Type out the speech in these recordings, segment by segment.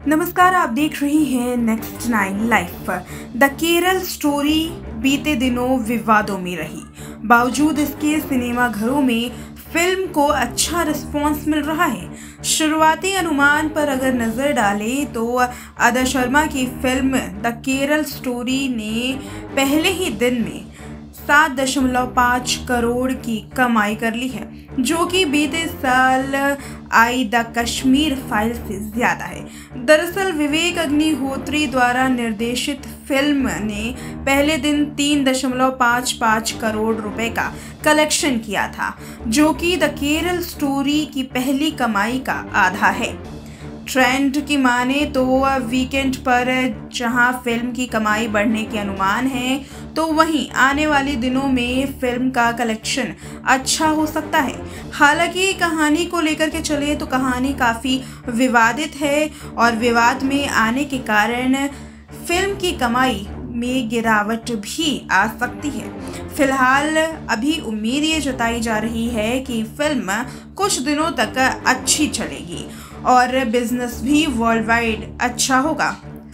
नमस्कार, आप देख रही हैं next nine life the Kerala story बीते दिनों विवादों में रही। बावजूद इसके सिनेमा घरों में फ़िल्म को अच्छा रिस्पांस मिल रहा है। शुरुआती अनुमान पर अगर नज़र डालें तो अदा शर्मा की फ़िल्म द केरल स्टोरी ने पहले ही दिन में सात दशमलव पाँच करोड़ की कमाई कर ली है, जो कि बीते साल आई द कश्मीर फ़ाइल से ज़्यादा है। दरअसल विवेक अग्निहोत्री द्वारा निर्देशित फ़िल्म ने पहले दिन तीन दशमलव पाँच पाँच करोड़ रुपए का कलेक्शन किया था, जो कि द केरल स्टोरी की पहली कमाई का आधा है। ट्रेंड की माने तो वीकेंड पर जहाँ फ़िल्म की कमाई बढ़ने के अनुमान है। तो वहीं आने वाले दिनों में फ़िल्म का कलेक्शन अच्छा हो सकता है। हालाँकि कहानी को लेकर के चले तो कहानी काफ़ी विवादित है और विवाद में आने के कारण फ़िल्म की कमाई में गिरावट भी आ सकती है। फ़िलहाल अभी उम्मीद ये जताई जा रही है कि फ़िल्म कुछ दिनों तक अच्छी चलेगी और बिज़नेस भी वर्ल्ड वाइड अच्छा होगा।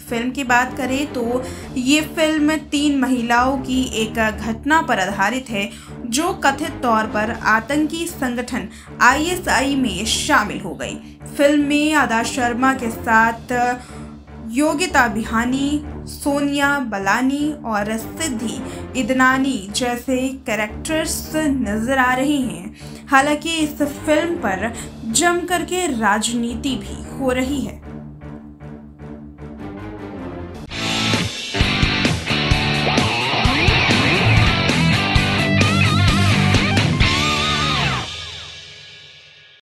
फ़िल्म की बात करें तो ये फ़िल्म तीन महिलाओं की एक घटना पर आधारित है, जो कथित तौर पर आतंकी संगठन आईएसआई में शामिल हो गई। फ़िल्म में आदा शर्मा के साथ योगिता बिहानी, सोनिया बलानी और सिद्धि इदनानी जैसे कैरेक्टर्स नज़र आ रहे हैं। हालाँकि इस फ़िल्म पर जम करके राजनीति भी हो रही है।